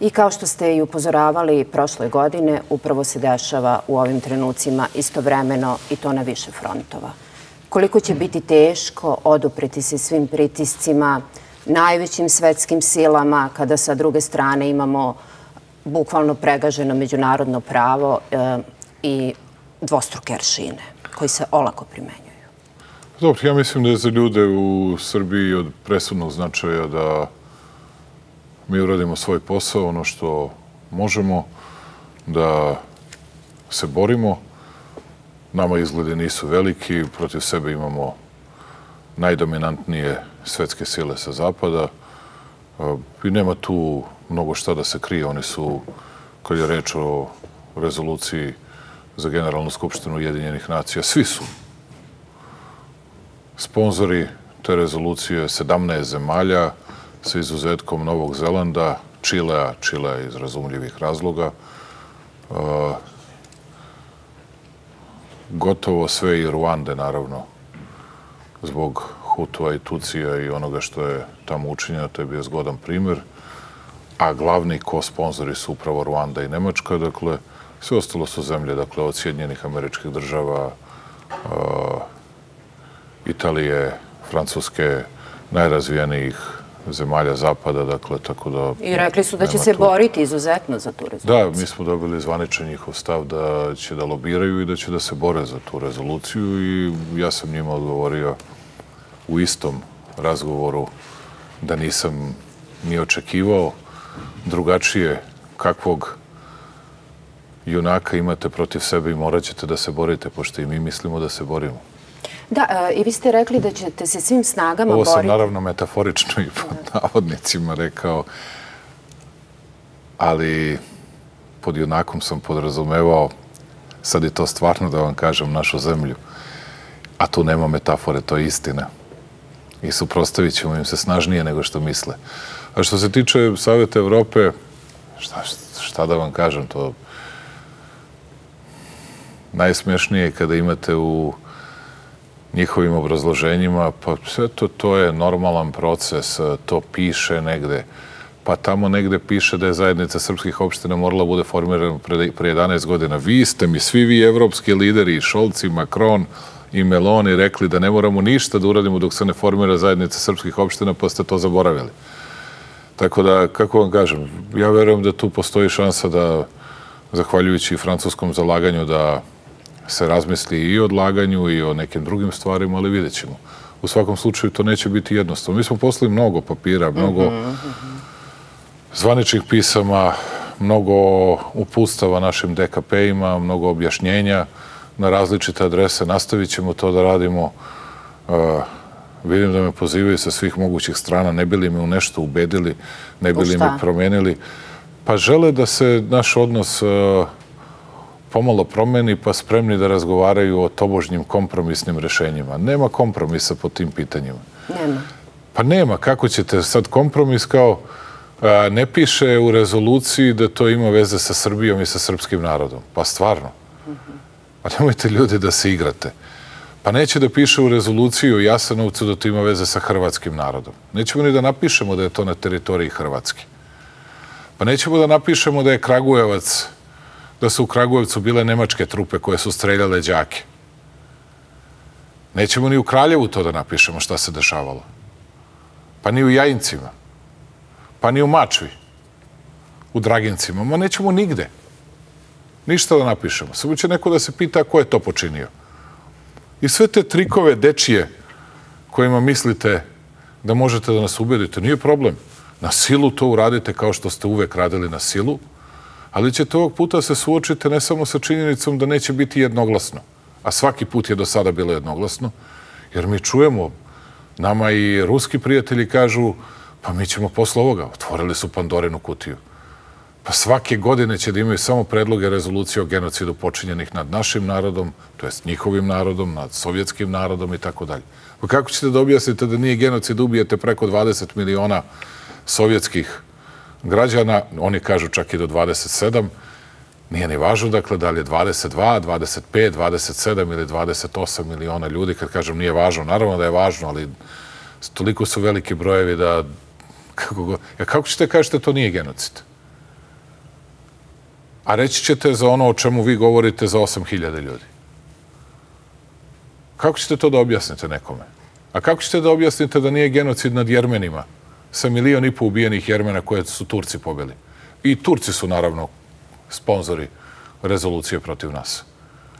I kao što ste i upozoravali prošle godine, upravo se dešava u ovim trenucima istovremeno i to na više frontova. Koliko će biti teško odupriti se svim pritiscima, najvećim svetskim silama, kada sa druge strane imamo bukvalno pregaženo međunarodno pravo eh, i dvostruke aršine koji se olako primenjuju. Dobro, ja mislim da je za ljude u Srbiji od presudnog značaja da mi uradimo svoj posao, ono što možemo, da se borimo. Nama izglede nisu veliki, protiv sebe imamo najdominantnije svetske sile sa zapada e, i nema tu mnogo šta da se krije. Oni su, kad je reč o rezoluciji za Generalnu skupštinu Ujedinjenih nacija, svi su sponzori te rezolucije 17 zemalja sa izuzetkom Novog Zelanda, Čilea, Čilea iz razumljivih razloga, e, gotovo sve i Ruande, naravno, zbog Hutua i Tucija i onoga što je tamo učinjeno, to je bio zgodan primjer, a glavni ko-sponzori su upravo Ruanda i Nemačka, dakle, sve ostalo su zemlje, dakle, od Sjedinjenih američkih država, e, Italije, Francuske, najrazvijenijih zemalja Zapada, dakle, tako da... I rekli su da će se boriti izuzetno za tu rezoluciju. Da, mi smo dobili zvaničan njihov stav da će da lobiraju i da će da se bore za tu rezoluciju i ja sam njima odgovorio u istom razgovoru da nisam ni očekivao drugačije kakvog junaka imate protiv sebe i morat ćete da se borite, pošto i mi mislimo da se borimo. Da, i vi ste rekli da ćete se svim snagama boriti. Ovo sam naravno metaforično i pod navodnicima rekao, ali pod junakom sam podrazumevao, sad je to stvarno da vam kažem, našu zemlju, a tu nema metafore, to je istina. I suprostavit ćemo im se snažnije nego što misle. A što se tiče Savjeta Evrope, šta, šta da vam kažem, to najsmješnije je kada imate u njihovim obrazloženjima, pa sve to, to je normalan proces, e, to piše negde. Pa tamo negde piše da je zajednica srpskih opština morala bude formirana pre, pre 11 godina. Vi ste mi, svi vi evropski lideri, Šolci, Makron i Meloni, rekli da ne moramo ništa da uradimo dok se ne formira zajednica srpskih opština, pa ste to zaboravili. Tako da, kako vam kažem, ja verujem da tu postoji šansa da, zahvaljujući francuskom zalaganju, da se razmisli i o odlaganju i o nekim drugim stvarima, ali vidjet ćemo. U svakom slučaju to neće biti jednostavno. Mi smo poslali mnogo papira, mnogo zvaničnih pisama, mnogo upustava našim DKP-ima, mnogo objašnjenja na različite adrese. Nastavit ćemo to da radimo. Uh, vidim da me pozivaju sa svih mogućih strana, ne bili me u nešto ubedili, ne bili me promenili. Pa žele da se naš odnos uh, pomalo promeni pa spremni da razgovaraju o tobožnjim kompromisnim rešenjima. Nema kompromisa po tim pitanjima. Nema. Pa nema. Kako ćete sad kompromis kao ne piše u rezoluciji da to ima veze sa Srbijom i sa srpskim narodom. Pa stvarno. Pa nemojte ljudi da se igrate. Pa neće da piše u rezoluciji o Jasanovcu da to ima veze sa hrvatskim narodom. Nećemo ni da napišemo da je to na teritoriji Hrvatske. Pa nećemo da napišemo da je Kragujevac da su u Kragujevcu bile nemačke trupe koje su streljale džake. Nećemo ni u Kraljevu to da napišemo šta se dešavalo. Pa ni u Jajincima. Pa ni u Mačvi. U Dragincima. Ma nećemo nigde. Ništa da napišemo. Samo će neko da se pita ko je to počinio. I sve te trikove dečije kojima mislite da možete da nas ubedite, nije problem. Na silu to uradite kao što ste uvek radili na silu, ali ćete ovog puta se suočiti ne samo sa činjenicom da neće biti jednoglasno, a svaki put je do sada bilo jednoglasno, jer mi čujemo, nama i ruski prijatelji kažu, pa mi ćemo posle ovoga, otvorili su Pandorinu kutiju. Pa svake godine će da imaju samo predloge rezolucije o genocidu počinjenih nad našim narodom, to jest njihovim narodom, nad sovjetskim narodom i tako dalje. Pa kako ćete da objasnite da nije genocid, ubijete preko 20 miliona sovjetskih građana, oni kažu čak i do 27, nije ni važno, dakle, da li je 22, 25, 27 ili 28 miliona ljudi, kad kažem nije važno, naravno da je važno, ali toliko su veliki brojevi da, kako, go, ja, kako ćete kažete to nije genocid? A reći ćete za ono o čemu vi govorite za 8000 ljudi. Kako ćete to da objasnite nekome? A kako ćete da objasnite da nije genocid nad Jermenima sa milion i po ubijenih Jermena koje su Turci pobili? I Turci su naravno sponzori rezolucije protiv nas.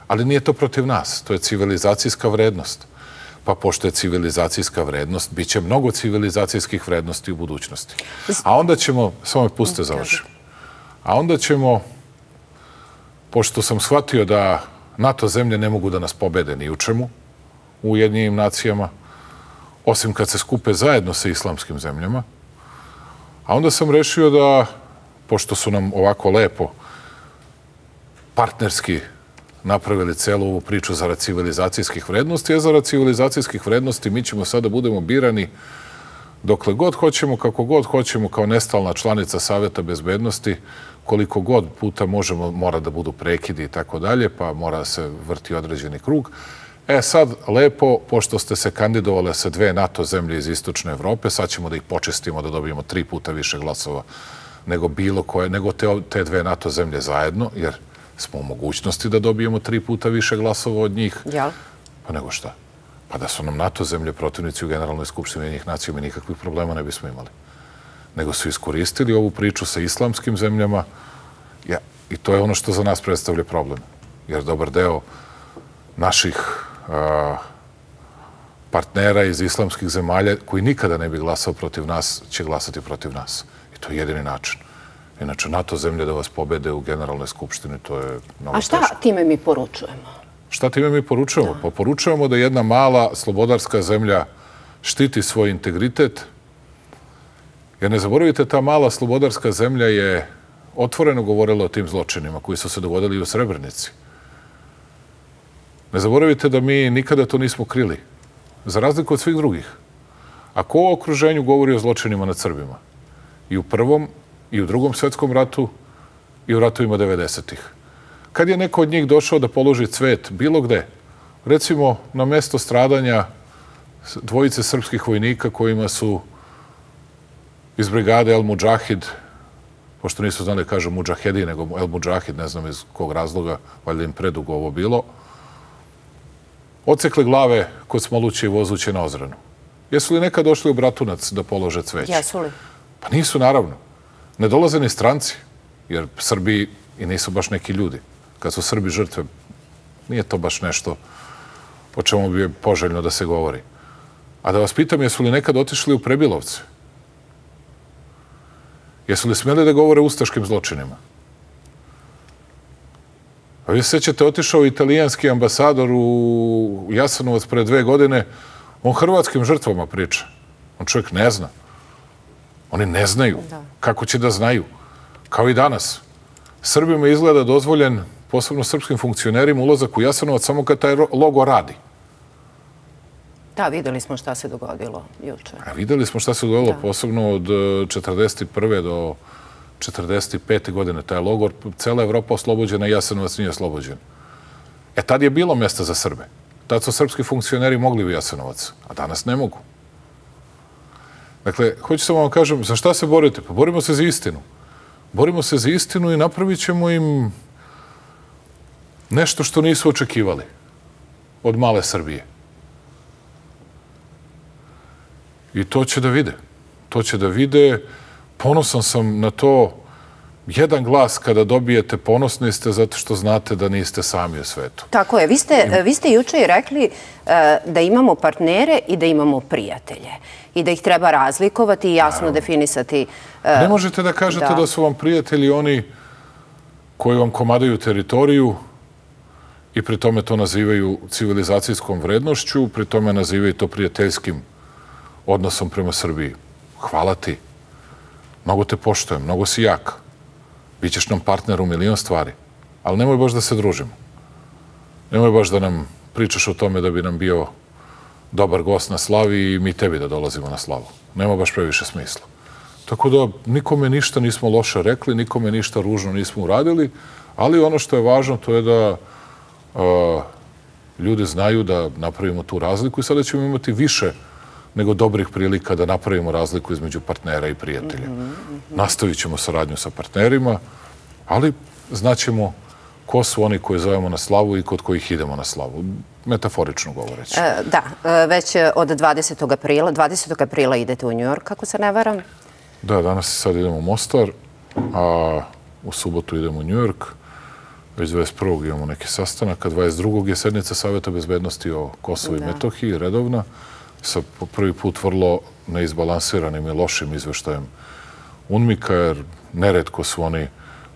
Ali nije to protiv nas, to je civilizacijska vrednost. Pa pošto je civilizacijska vrednost, bit će mnogo civilizacijskih vrednosti u budućnosti. A onda ćemo, samo me puste završim, a onda ćemo, pošto sam shvatio da NATO zemlje ne mogu da nas pobede ni u čemu, u jednijim nacijama, osim kad se skupe zajedno sa islamskim zemljama, a onda sam rešio da, pošto su nam ovako lepo partnerski napravili celu ovu priču zarad civilizacijskih vrednosti, a zarad civilizacijskih vrednosti mi ćemo sada budemo birani dokle god hoćemo, kako god hoćemo, kao nestalna članica Saveta bezbednosti, koliko god puta možemo, mora da budu prekidi i tako dalje, pa mora se vrti određeni krug. E sad, lepo, pošto ste se kandidovali sa dve NATO zemlje iz Istočne Evrope, sad ćemo da ih počestimo da dobijemo tri puta više glasova nego bilo koje, nego te, te dve NATO zemlje zajedno, jer smo u mogućnosti da dobijemo tri puta više glasova od njih. Ja. Pa nego šta? Pa da su nam NATO zemlje protivnici u Generalnoj skupštini njih nacija, mi nikakvih problema ne bismo imali. Nego su iskoristili ovu priču sa islamskim zemljama ja, i to je ono što za nas predstavlja problem. Jer dobar deo naših partnera iz islamskih zemalja koji nikada ne bi glasao protiv nas, će glasati protiv nas. I to je jedini način. Inače, NATO zemlje da vas pobede u Generalnoj skupštini, to je mnogo A šta teško. time mi poručujemo? Šta time mi poručujemo? Pa poručujemo da jedna mala slobodarska zemlja štiti svoj integritet. Jer ne zaboravite, ta mala slobodarska zemlja je otvoreno govorila o tim zločinima koji su se dovodili i u Srebrnici. Ne zaboravite da mi nikada to nismo krili. Za razliku od svih drugih. Ako o okruženju govori o zločinima nad Srbima, i u prvom, i u drugom svetskom ratu, i u ratovima 90-ih. Kad je neko od njih došao da položi cvet bilo gde, recimo na mesto stradanja dvojice srpskih vojnika kojima su iz brigade El Mujahid, pošto nisu znali da kažu Mujahedi, nego El Mujahid, ne znam iz kog razloga, valjda im predugo ovo bilo, ocekli glave kod Smoluće i vozuće na ozranu. Jesu li nekad došli u Bratunac da polože cveće? Jesu li? Pa nisu, naravno. Ne dolaze ni stranci, jer Srbi i nisu baš neki ljudi. Kad su Srbi žrtve, nije to baš nešto o čemu bi je poželjno da se govori. A da vas pitam, jesu li nekad otišli u Prebilovce? Jesu li smjeli da govore ustaškim zločinima? A vi se sećate, otišao italijanski ambasador u Jasanovac pre dve godine, on hrvatskim žrtvama priča. On čovjek ne zna. Oni ne znaju. Da. Kako će da znaju? Kao i danas. Srbima izgleda dozvoljen, posebno srpskim funkcionerima, ulazak u Jasanovac samo kad taj logo radi. Da, videli smo šta se dogodilo juče. A videli smo šta se dogodilo, Da. posebno od e, 41. do 45. godine. Taj logor, cela Evropa oslobođena, Jasanovac nije oslobođen. E, tad je bilo mjesta za Srbe. Tad su srpski funkcioneri mogli u Jasenovac, a danas ne mogu. Dakle, hoću samo vam kažem, za šta se borite? Pa borimo se za istinu. Borimo se za istinu i napravit ćemo im nešto što nisu očekivali od male Srbije. I to će da vide. To će da vide. Ponosan sam na to. Jedan glas kada dobijete, ponosni ste zato što znate da niste sami u svetu. Tako je. Vi ste, vi ste juče i rekli e, da imamo partnere i da imamo prijatelje. I da ih treba razlikovati i jasno definisati. e, Ne možete da kažete da. da. da su vam prijatelji oni koji vam komadaju teritoriju i pri tome to nazivaju civilizacijskom vrednošću, pri tome nazivaju to prijateljskim odnosom prema Srbiji. Hvala ti. Mnogo te poštojem, mnogo si jak. Bićeš nam partner u milion stvari. Ali nemoj baš da se družimo. Nemoj baš da nam pričaš o tome da bi nam bio dobar gost na slavi i mi tebi da dolazimo na slavu. Nema baš previše smisla. Tako da nikome ništa nismo loše rekli, nikome ništa ružno nismo uradili, ali ono što je važno to je da uh, ljudi znaju da napravimo tu razliku i sada ćemo imati više nego dobrih prilika da napravimo razliku između partnera i prijatelja. Nastavit ćemo saradnju sa partnerima, ali znaćemo ko su oni koji zovemo na slavu i kod kojih idemo na slavu. Metaforično govoreći. E, da, e, već od 20. aprila, 20. aprila idete u New York, kako se ne varam? Da, danas sad idemo u Mostar, a u subotu idemo u New York. Već 21. imamo neki sastanak, a 22. je sednica Savjeta bezbednosti o Kosovo i Metohiji, redovna, sa prvi put vrlo neizbalansiranim i lošim izveštajem UNMIKA, jer neredko su oni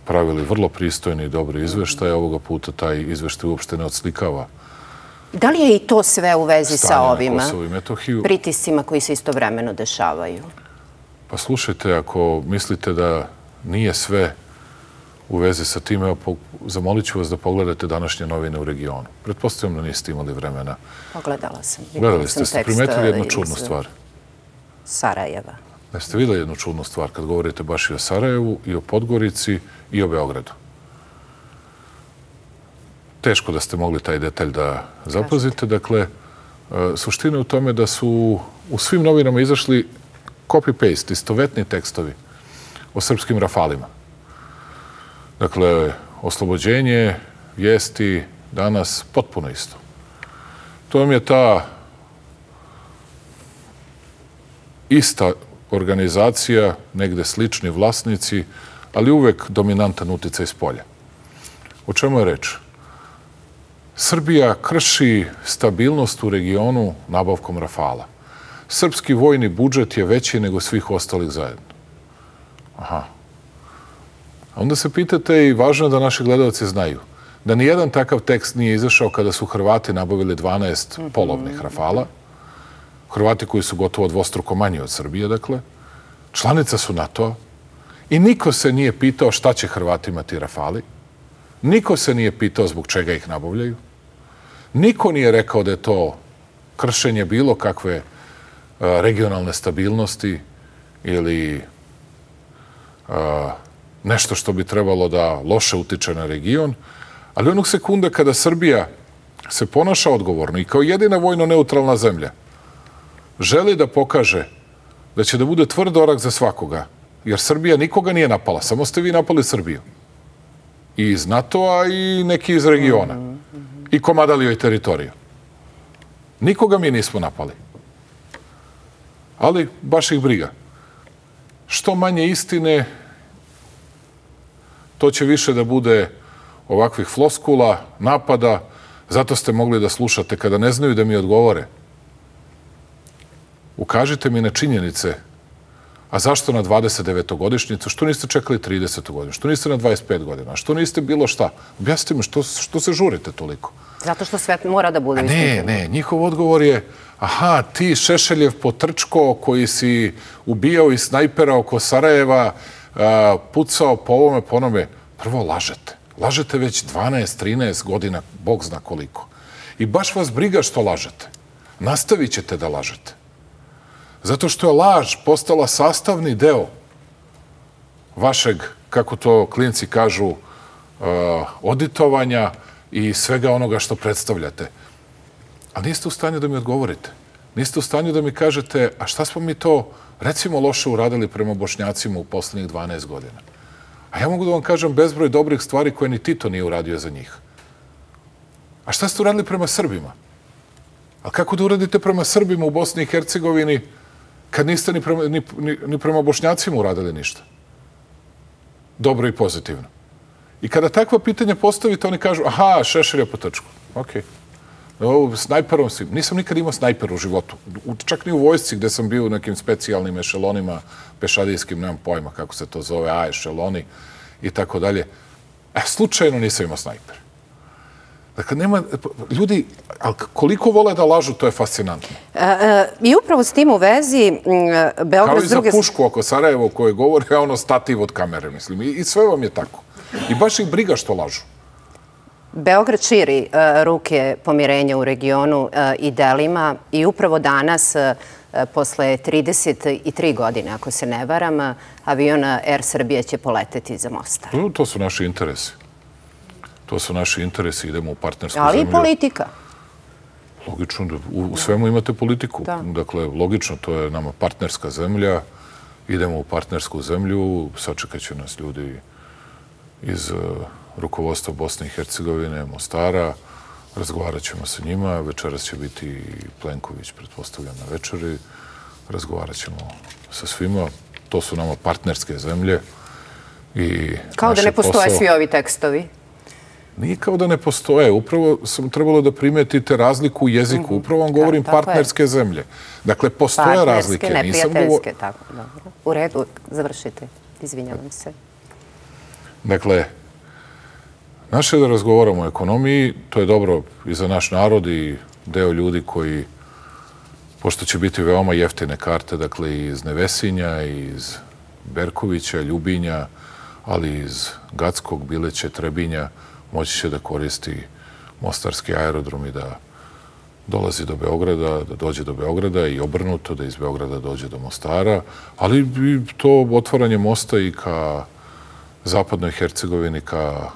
pravili vrlo pristojni i dobri izveštaje. Ovoga puta taj izveštaj uopšte ne odslikava Da li je i to sve u vezi sa ovim Metohiju. pritiscima koji se istovremeno dešavaju? Pa slušajte, ako mislite da nije sve u vezi sa tim, evo, zamolit ću vas da pogledate današnje novine u regionu. Pretpostavljam da niste imali vremena. Pogledala sam. Gledali ste, ste primetili jednu čudnu stvar. Sarajeva. Da ste videli jednu čudnu stvar kad govorite baš i o Sarajevu, i o Podgorici, i o Beogradu. Teško da ste mogli taj detalj da zapazite. Dakle, e, suština je u tome da su u svim novinama izašli copy-paste, istovetni tekstovi o srpskim rafalima. Dakle, oslobođenje, vijesti, danas potpuno isto. To vam je ta ista organizacija, negde slični vlasnici, ali uvek dominantan uticaj iz polja. O čemu je reč? Srbija krši stabilnost u regionu nabavkom Rafala. Srpski vojni budžet je veći nego svih ostalih zajedno. Aha. A onda se pitate i važno je da naši gledalci znaju da ni jedan takav tekst nije izašao kada su Hrvati nabavili 12 polovnih Rafala. Hrvati koji su gotovo dvostruko manji od Srbije, dakle. Članica su NATO i niko se nije pitao šta će Hrvati imati Rafali. Niko se nije pitao zbog čega ih nabavljaju. Niko nije rekao da je to kršenje bilo kakve regionalne stabilnosti ili nešto što bi trebalo da loše utiče na region, ali onog sekunda kada Srbija se ponaša odgovorno i kao jedina vojno neutralna zemlja želi da pokaže da će da bude tvrd orak za svakoga, jer Srbija nikoga nije napala, samo ste vi napali Srbiju. I iz NATO-a i neki iz regiona. I komadali joj teritoriju. Nikoga mi nismo napali. Ali baš ih briga. Što manje istine, to će više da bude ovakvih floskula, napada, zato ste mogli da slušate kada ne znaju da mi odgovore. Ukažite mi na činjenice, a zašto na 29. godišnjicu, što niste čekali 30. godinu, što niste na 25 godina, što niste bilo šta? Objasnite mi što, što se žurite toliko. Zato što sve mora da bude Ne, ne, njihov odgovor je, aha, ti Šešeljev potrčko koji si ubijao i snajpera oko Sarajeva, pucao po ovome, po onome, prvo lažete. Lažete već 12, 13 godina, Bog zna koliko. I baš vas briga što lažete. Nastavit ćete da lažete. Zato što je laž postala sastavni deo vašeg, kako to klinci kažu, e, oditovanja i svega onoga što predstavljate. Ali niste u stanju da mi odgovorite. Niste u stanju da mi kažete, a šta smo mi to recimo loše uradili prema bošnjacima u poslednjih 12 godina. A ja mogu da vam kažem bezbroj dobrih stvari koje ni Tito nije uradio za njih. A šta ste uradili prema Srbima? A kako da uradite prema Srbima u Bosni i Hercegovini kad niste ni prema, ni, ni, ni prema bošnjacima uradili ništa? Dobro i pozitivno. I kada takva pitanja postavite, oni kažu, aha, Šešir je po točku. Okej. Okay. Snajperom si. Nisam nikad imao snajper u životu. Čak ni u vojsci gde sam bio u nekim specijalnim ešelonima, pešadijskim, nemam pojma kako se to zove, a ešeloni i tako dalje. E, slučajno nisam imao snajper. Dakle, nema, ljudi, ali koliko vole da lažu, to je fascinantno. E, e, I upravo s tim u vezi, Beograd... Kao i za druge... pušku oko Sarajevo koje govori, a ono stativ od kamere, mislim. I, I sve vam je tako. I baš ih briga što lažu. Beograd širi e, ruke pomirenja u regionu e, i delima i upravo danas, e, posle 33 godine, ako se ne varam, avion Air Srbije će poleteti za Mostar. To su naši interesi. To su naši interesi, idemo u partnersku zemlju. Ali i politika. Logično, u svemu imate politiku. Dakle, logično, to je nama partnerska zemlja, idemo u partnersku zemlju, sačekat će nas ljudi iz rukovodstvo Bosne i Hercegovine, Mostara, razgovarat ćemo sa njima, večeras će biti Plenković, pretpostavljam na večeri, razgovarat ćemo sa svima, to su nama partnerske zemlje, I Kao da ne postoje posao... svi ovi tekstovi. Nije kao da ne postoje. Upravo sam trebalo da primetite razliku u jeziku. Mhm. Upravo vam govorim partnerske zemlje. Dakle, postoje razlike. Partnerske, neprijateljske, tako. Dobro. U redu, završite. Izvinjavam se. Dakle, naše da razgovaramo o ekonomiji, to je dobro i za naš narod i deo ljudi koji, pošto će biti veoma jeftine karte, dakle, iz Nevesinja, iz Berkovića, Ljubinja, ali iz Gackog, Bileće, Trebinja moći će da koristi Mostarski aerodrom i da dolazi do Beograda, da dođe do Beograda i obrnuto da iz Beograda dođe do Mostara, ali i to otvaranje mosta i ka zapadnoj Hercegovini, ka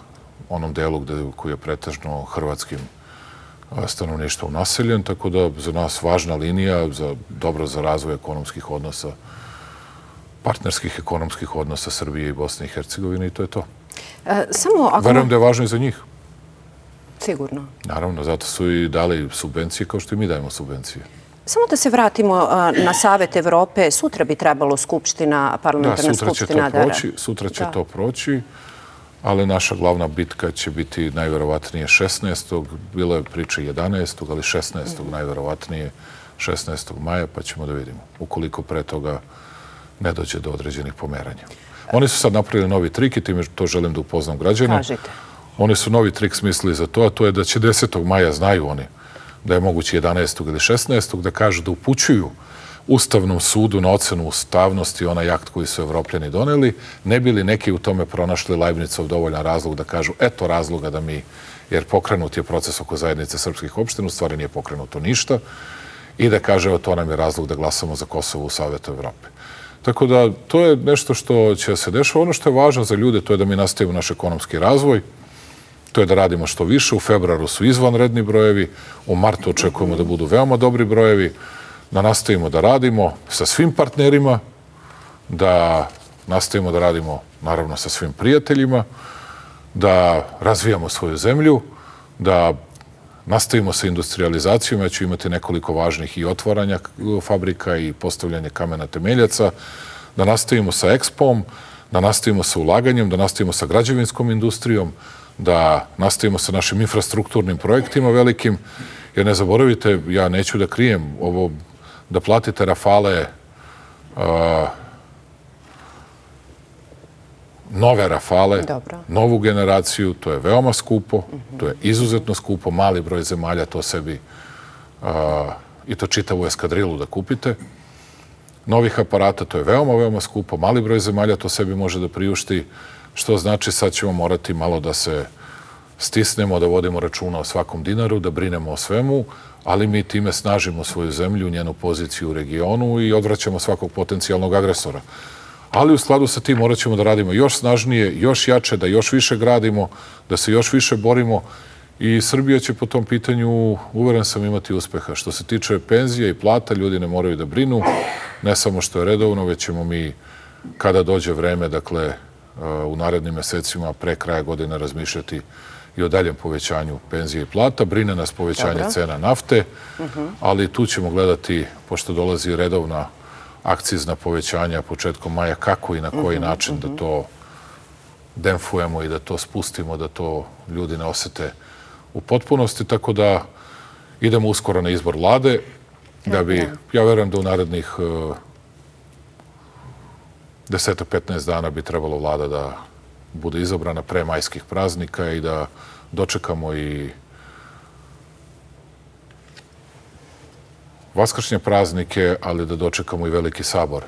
onom delu gde, koji je pretežno hrvatskim stanovništvom naseljen, tako da za nas važna linija, za, dobro za razvoj ekonomskih odnosa partnerskih ekonomskih odnosa Srbije i Bosne i Hercegovine i to je to. E, samo ako... Verujem da je važno i za njih. Sigurno. Naravno, zato su i dali subvencije kao što i mi dajemo subvencije. Samo da se vratimo e, na Savet Evrope. Sutra bi trebalo skupština, parlamentarna skupština. Da, sutra će to proći. Sutra će to proći, ali naša glavna bitka će biti najverovatnije 16. Bilo je priče 11. ali 16. najverovatnije 16. maja, pa ćemo da vidimo. Ukoliko pre toga ne dođe do određenih pomeranja. Oni su sad napravili novi trik i time to želim da upoznam građana. Kažite. Oni su novi trik smislili za to, a to je da će 10. maja, znaju oni, da je moguće 11. ili 16. da kažu da upućuju Ustavnom sudu na ocenu ustavnosti onaj akt koji su evropljani doneli, ne bili neki u tome pronašli Leibnicov dovoljan razlog da kažu eto razloga da mi, jer pokrenut je proces oko zajednice srpskih opština, u stvari nije pokrenuto ništa, i da kaže evo to nam je razlog da glasamo za Kosovo u Savjetu Evrope. Tako da to je nešto što će se dešava. Ono što je važno za ljude to je da mi nastavimo naš ekonomski razvoj, to je da radimo što više. U februaru su izvanredni brojevi, u martu očekujemo da budu veoma dobri brojevi, da nastavimo da radimo sa svim partnerima, da nastavimo da radimo naravno sa svim prijateljima, da razvijamo svoju zemlju, da nastavimo sa industrializacijom, ja ću imati nekoliko važnih i otvaranja fabrika i postavljanje kamena temeljaca, da nastavimo sa ekspom, da nastavimo sa ulaganjem, da nastavimo sa građevinskom industrijom, da nastavimo sa našim infrastrukturnim projektima velikim, jer ne zaboravite, ja neću da krijem ovo, da platite Rafale uh, nove Rafale, Dobro. novu generaciju, to je veoma skupo, to je izuzetno skupo, mali broj zemalja to sebi a, i to čitavu eskadrilu da kupite. Novih aparata, to je veoma, veoma skupo, mali broj zemalja to sebi može da priušti, što znači sad ćemo morati malo da se stisnemo, da vodimo računa o svakom dinaru, da brinemo o svemu, ali mi time snažimo svoju zemlju, njenu poziciju u regionu i odvraćamo svakog potencijalnog agresora. Ali u skladu sa tim morat ćemo da radimo još snažnije, još jače, da još više gradimo, da se još više borimo. I Srbija će po tom pitanju, uveren sam, imati uspeha. Što se tiče penzija i plata, ljudi ne moraju da brinu, ne samo što je redovno, već ćemo mi, kada dođe vreme, dakle, u narednim mesecima, pre kraja godine razmišljati i o daljem povećanju penzije i plata. Brine nas povećanje cena nafte, ali tu ćemo gledati, pošto dolazi redovna akcizna povećanja početkom maja, kako i na koji mhm, način da mhm. to demfujemo i da to spustimo, da to ljudi ne osete u potpunosti, tako da idemo uskoro na izbor vlade, da bi, ja verujem da u narednih 10-15 uh, dana bi trebalo vlada da bude izabrana pre majskih praznika i da dočekamo i vaskršnje praznike, ali da dočekamo i veliki sabor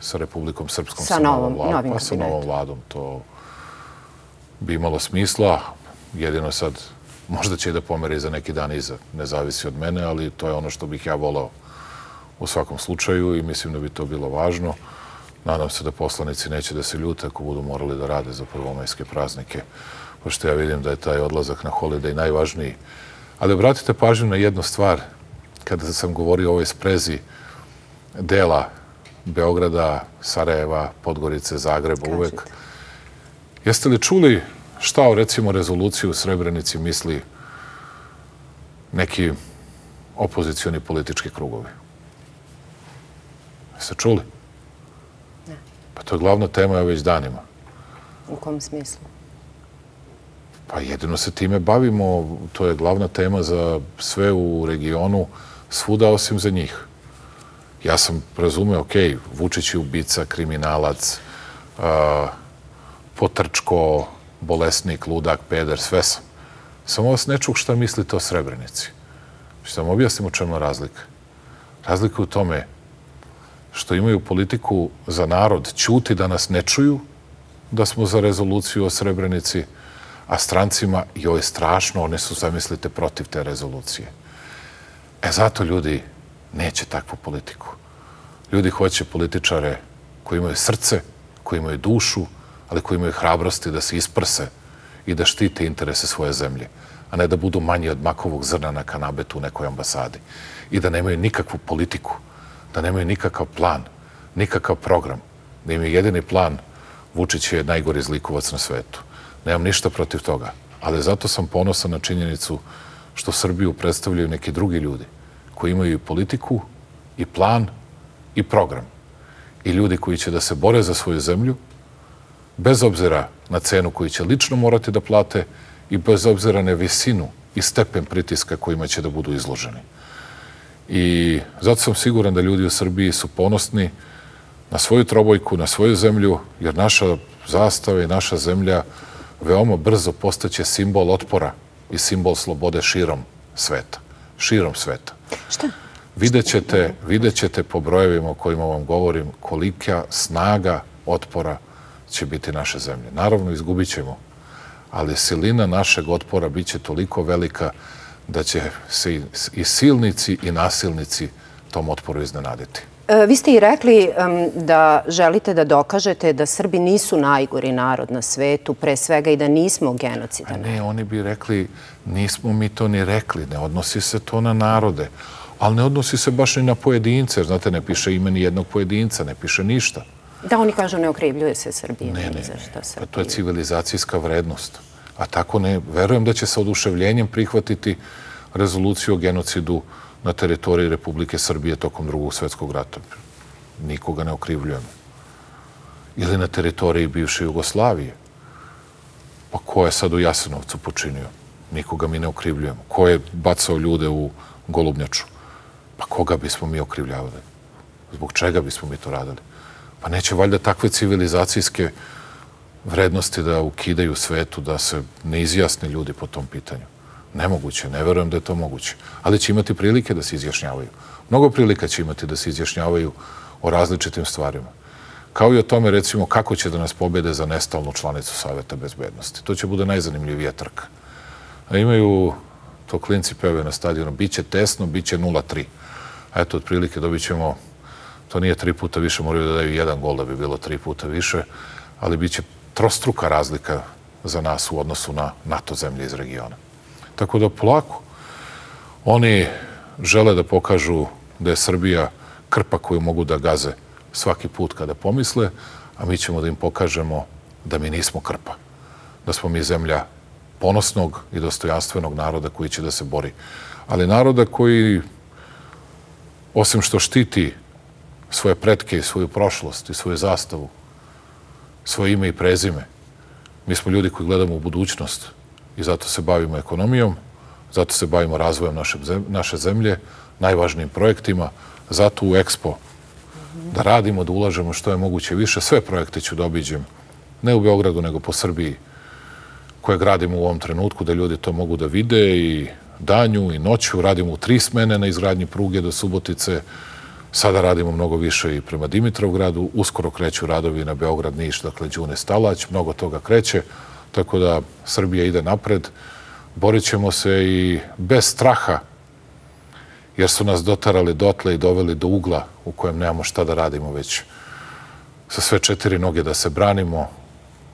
sa Republikom Srpskom. Sa, novom, vladom, novim pa, sa novom vladom. To bi imalo smisla. Jedino sad, možda će i da pomeri za neki dan iza. Ne zavisi od mene, ali to je ono što bih ja volao u svakom slučaju i mislim da bi to bilo važno. Nadam se da poslanici neće da se ljute ako budu morali da rade za prvomajske praznike, pošto ja vidim da je taj odlazak na holiday najvažniji. Ali obratite pažnju na jednu stvar – kada sam govorio o ovoj sprezi dela Beograda, Sarajeva, Podgorice, Zagreba, uvek. Jeste li čuli šta o recimo rezoluciju u Srebrenici misli neki opozicioni politički krugovi? Jeste čuli? To je glavna tema ja već danima. U kom smislu? Pa jedino se time bavimo, to je glavna tema za sve u regionu, svuda osim za njih. Ja sam razumeo, ok, Vučić je ubica, kriminalac, uh, potrčko, bolesnik, ludak, peder, sve sam. Samo vas ne čuh šta mislite o Srebrenici. Što vam objasnim u čemu razlika. Razlika u tome što imaju politiku za narod, ćuti da nas ne čuju, da smo za rezoluciju o Srebrenici, a strancima, joj, strašno, one su, zamislite, protiv te rezolucije. E zato ljudi neće takvu politiku. Ljudi hoće političare koji imaju srce, koji imaju dušu, ali koji imaju hrabrosti da se isprse i da štite interese svoje zemlje, a ne da budu manji od makovog zrna na kanabetu u nekoj ambasadi i da nemaju nikakvu politiku, da nemaju nikakav plan, nikakav program, da im je jedini plan Vučić je najgori zlikovac na svetu. Nemam ništa protiv toga, ali zato sam ponosan na činjenicu što Srbiju predstavljaju neki drugi ljudi koji imaju i politiku, i plan, i program. I ljudi koji će da se bore za svoju zemlju, bez obzira na cenu koju će lično morati da plate i bez obzira na visinu i stepen pritiska kojima će da budu izloženi. I zato sam siguran da ljudi u Srbiji su ponosni na svoju trobojku, na svoju zemlju, jer naša zastava i naša zemlja veoma brzo postaće simbol otpora i simbol slobode širom sveta. Širom sveta. Šta? Videćete, videćete po brojevima o kojima vam govorim kolika snaga otpora će biti naše zemlje. Naravno, izgubit ćemo, ali silina našeg otpora bit će toliko velika da će se i silnici i nasilnici tom otporu iznenaditi. E, vi ste i rekli da želite da dokažete da Srbi nisu najgori narod na svetu, pre svega i da nismo genocidan. Ne, oni bi rekli, nismo mi to ni rekli, ne odnosi se to na narode, ali ne odnosi se baš ni na pojedince, znate, ne piše ime ni jednog pojedinca, ne piše ništa. Da, oni kažu ne okrivljuje se Srbije. Ne, ne, ne, pa to je civilizacijska vrednost. A tako ne, verujem da će se oduševljenjem prihvatiti rezoluciju o genocidu na teritoriji Republike Srbije tokom drugog svetskog rata. Nikoga ne okrivljujemo. Ili na teritoriji bivše Jugoslavije. Pa ko je sad u Jasenovcu počinio? Nikoga mi ne okrivljujemo. Ko je bacao ljude u Golubnjaču? Pa koga bismo mi okrivljavali? Zbog čega bismo mi to radili? Pa neće valjda takve civilizacijske vrednosti da ukidaju svetu, da se ne izjasne ljudi po tom pitanju. Nemoguće, ne verujem da je to moguće. Ali će imati prilike da se izjašnjavaju. Mnogo prilika će imati da se izjašnjavaju o različitim stvarima. Kao i o tome, recimo, kako će da nas pobede za nestalnu članicu Saveta bezbednosti. To će bude najzanimljivija trka. A imaju, to klinci peve na stadionu, bit će tesno, bit će 0-3. Eto, otprilike dobit ćemo, to nije tri puta više, moraju da daju jedan gol da bi bilo tri puta više, ali bit će trostruka razlika za nas u odnosu na NATO zemlje iz regiona. Tako da polako oni žele da pokažu da je Srbija krpa koju mogu da gaze svaki put kada pomisle, a mi ćemo da im pokažemo da mi nismo krpa. Da smo mi zemlja ponosnog i dostojanstvenog naroda koji će da se bori. Ali naroda koji, osim što štiti svoje pretke i svoju prošlost i svoju zastavu, svoje ime i prezime, mi smo ljudi koji gledamo u budućnost, i zato se bavimo ekonomijom, zato se bavimo razvojem naše, naše zemlje, najvažnijim projektima, zato u Expo da radimo, da ulažemo što je moguće više. Sve projekte ću da obiđem, ne u Beogradu, nego po Srbiji, koje gradimo u ovom trenutku, da ljudi to mogu da vide i danju i noću. Radimo u tri smene na izgradnji pruge do Subotice. Sada radimo mnogo više i prema Dimitrovgradu. Uskoro kreću radovi na Beograd, Niš, dakle Đune Stalać. Mnogo toga kreće. Tako da Srbija ide napred. Borit ćemo se i bez straha, jer su nas dotarali dotle i doveli do ugla u kojem nemamo šta da radimo već sa sve četiri noge da se branimo.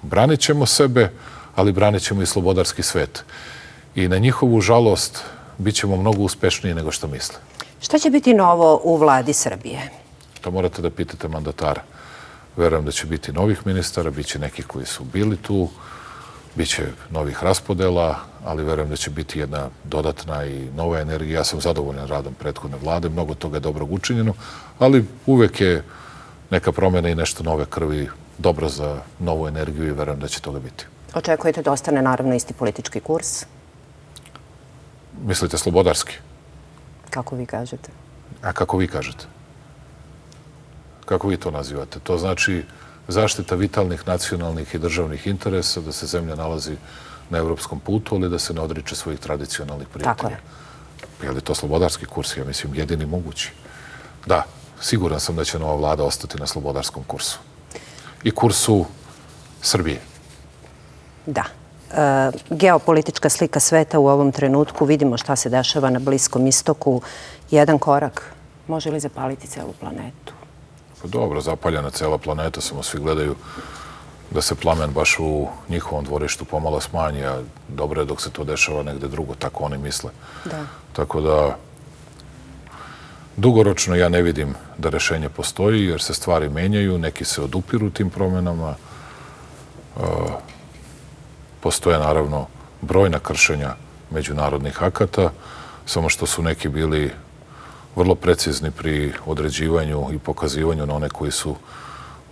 Branit ćemo sebe, ali branit ćemo i slobodarski svet. I na njihovu žalost bit ćemo mnogo uspešniji nego što misle. Šta će biti novo u vladi Srbije? To morate da pitate mandatara. Verujem da će biti novih ministara, bit će neki koji su bili tu, Biće novih raspodela, ali verujem da će biti jedna dodatna i nova energija. Ja sam zadovoljan radom prethodne vlade, mnogo toga je dobrog učinjeno, ali uvek je neka promjena i nešto nove krvi dobro za novu energiju i verujem da će toga biti. Očekujete da ostane naravno isti politički kurs? Mislite slobodarski? Kako vi kažete? A kako vi kažete? Kako vi to nazivate? To znači zaštita vitalnih nacionalnih i državnih interesa, da se zemlja nalazi na evropskom putu, ali da se ne odriče svojih tradicionalnih prijatelja. Tako je. Je li to slobodarski kurs? Ja mislim, jedini mogući. Da, siguran sam da će nova vlada ostati na slobodarskom kursu. I kursu Srbije. Da. E, geopolitička slika sveta u ovom trenutku, vidimo šta se dešava na Bliskom istoku. Jedan korak može li zapaliti celu planetu? Pa dobro, zapaljena cela planeta, samo svi gledaju da se plamen baš u njihovom dvorištu pomalo smanji, a dobro je dok se to dešava negde drugo, tako oni misle. Da. Tako da, dugoročno ja ne vidim da rešenje postoji, jer se stvari menjaju, neki se odupiru tim promenama. Postoje, naravno, brojna kršenja međunarodnih akata, samo što su neki bili vrlo precizni pri određivanju i pokazivanju na one koji su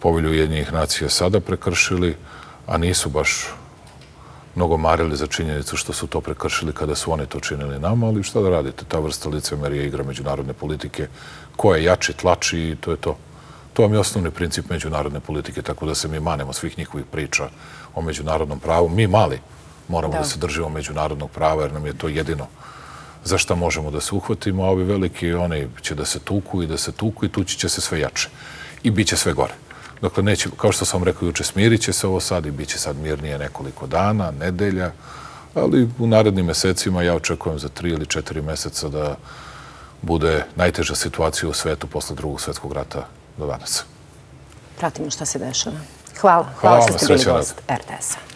povelju jednih nacija sada prekršili, a nisu baš mnogo marili za činjenicu što su to prekršili kada su oni to činili nama, ali šta da radite? Ta vrsta licemerija igra međunarodne politike. Ko je jači, tlači i to je to. To vam je osnovni princip međunarodne politike, tako da se mi manemo svih njihovih priča o međunarodnom pravu. Mi mali moramo da, da se držimo međunarodnog prava, jer nam je to jedino za šta možemo da se uhvatimo, a ovi veliki, oni će da se tuku i da se tuku i tući će se sve jače. I bit će sve gore. Dakle, neće, kao što sam rekao juče, smirit će se ovo sad i bit će sad mirnije nekoliko dana, nedelja, ali u narednim mesecima ja očekujem za tri ili četiri meseca da bude najteža situacija u svetu posle drugog svetskog rata do danas. Pratimo šta se dešava. Hvala. Hvala, Hvala što ste bili gost RTS-a.